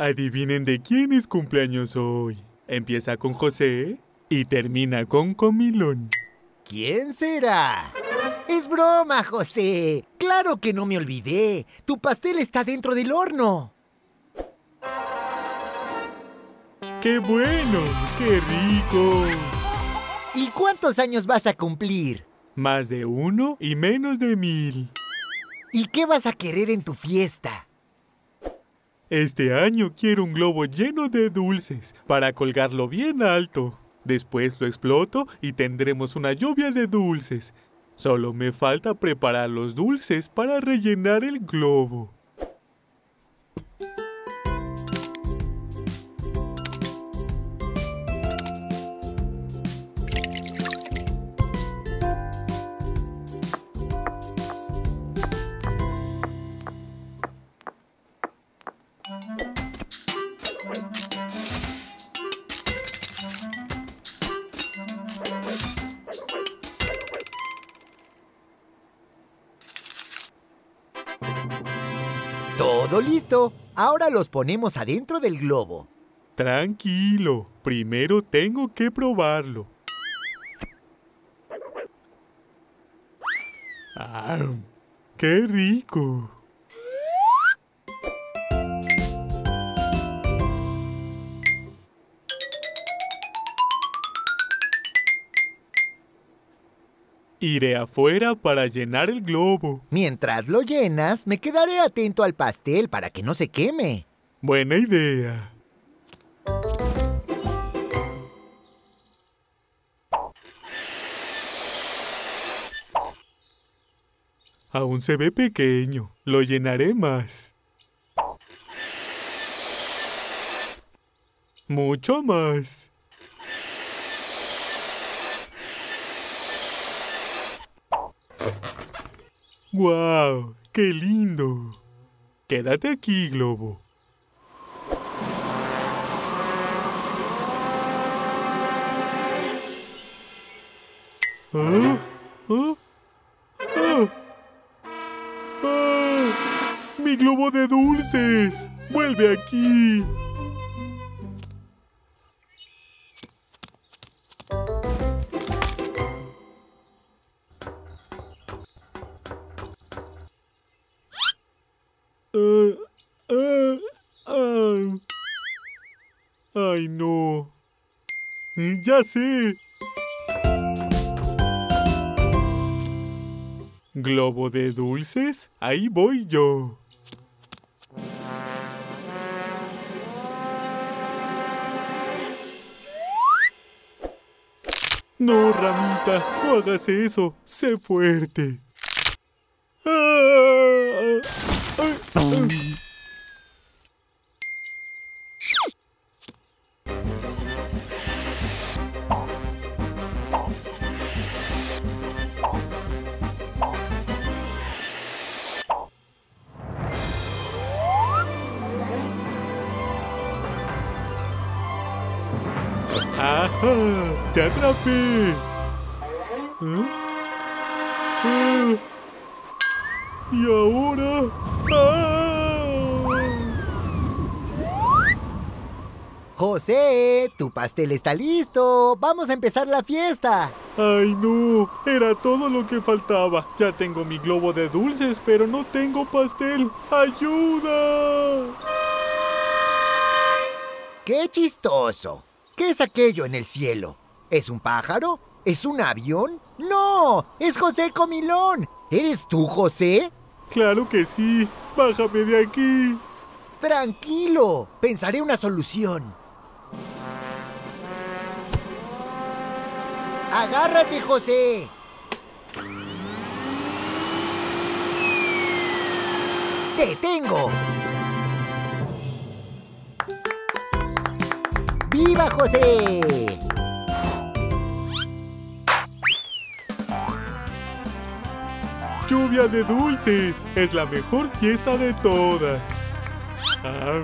Adivinen de quién es cumpleaños hoy. Empieza con José y termina con Comilón. ¿Quién será? Es broma, José. Claro que no me olvidé. Tu pastel está dentro del horno. ¡Qué bueno! ¡Qué rico! ¿Y cuántos años vas a cumplir? Más de uno y menos de mil. ¿Y qué vas a querer en tu fiesta? Este año quiero un globo lleno de dulces para colgarlo bien alto. Después lo exploto y tendremos una lluvia de dulces. Solo me falta preparar los dulces para rellenar el globo. Todo listo. Ahora los ponemos adentro del globo. Tranquilo, primero tengo que probarlo. ¡Ah! ¡Qué rico! Iré afuera para llenar el globo. Mientras lo llenas, me quedaré atento al pastel para que no se queme. Buena idea. Aún se ve pequeño. Lo llenaré más. Mucho más. ¡Guau! ¡Qué lindo! Quédate aquí, Globo. ¿Ah? ¿Ah? ¿Ah? ¡Mi globo de dulces! ¡Vuelve aquí! ¡Ay, no! ¡Ya sé! ¿Globo de dulces? Ahí voy yo. No, Ramita, no hagas eso. Sé fuerte. Ah. ¡Te atrapé! ¿Ah? Ah. ¿Y ahora? José, tu pastel está listo. Vamos a empezar la fiesta. ¡Ay, no! Era todo lo que faltaba. Ya tengo mi globo de dulces, pero no tengo pastel. ¡Ayuda! ¡Qué chistoso! ¿Qué es aquello en el cielo? ¿Es un pájaro? ¿Es un avión? ¡No! ¡Es José Comilón! ¿Eres tú, José? ¡Claro que sí! ¡Bájame de aquí! Tranquilo, pensaré una solución. ¡Agárrate, José! ¡Te tengo! ¡Viva José! ¡Lluvia de dulces! Es la mejor fiesta de todas. Ah,